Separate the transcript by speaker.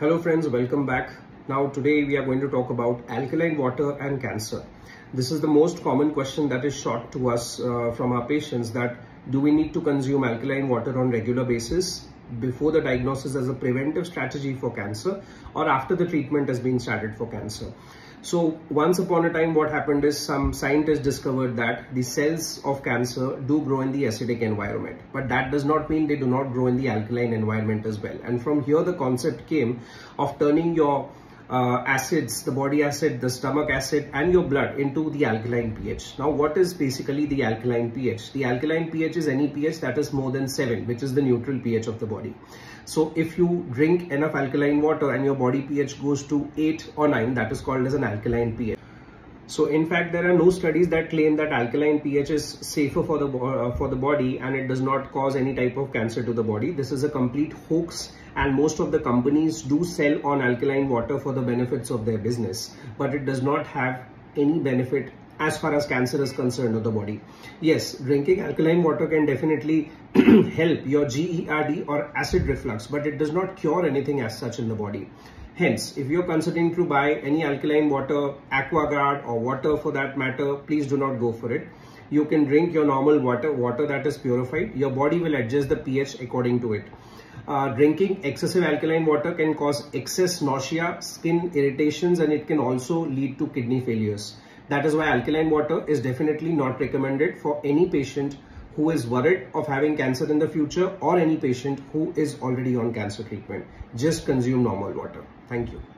Speaker 1: Hello friends, welcome back. Now today we are going to talk about alkaline water and cancer. This is the most common question that is shot to us uh, from our patients that do we need to consume alkaline water on regular basis before the diagnosis as a preventive strategy for cancer or after the treatment has been started for cancer. So once upon a time, what happened is some scientists discovered that the cells of cancer do grow in the acidic environment, but that does not mean they do not grow in the alkaline environment as well. And from here, the concept came of turning your uh, acids, the body acid, the stomach acid and your blood into the alkaline pH. Now what is basically the alkaline pH? The alkaline pH is any pH that is more than 7 which is the neutral pH of the body. So if you drink enough alkaline water and your body pH goes to 8 or 9 that is called as an alkaline pH. So in fact, there are no studies that claim that alkaline pH is safer for the uh, for the body and it does not cause any type of cancer to the body. This is a complete hoax and most of the companies do sell on alkaline water for the benefits of their business, but it does not have any benefit as far as cancer is concerned of the body. Yes, drinking alkaline water can definitely help your GERD or acid reflux, but it does not cure anything as such in the body. Hence, if you're considering to buy any alkaline water, AquaGuard or water for that matter, please do not go for it. You can drink your normal water, water that is purified. Your body will adjust the pH according to it. Uh, drinking excessive alkaline water can cause excess nausea, skin irritations, and it can also lead to kidney failures. That is why alkaline water is definitely not recommended for any patient who is worried of having cancer in the future or any patient who is already on cancer treatment. Just consume normal water. Thank you.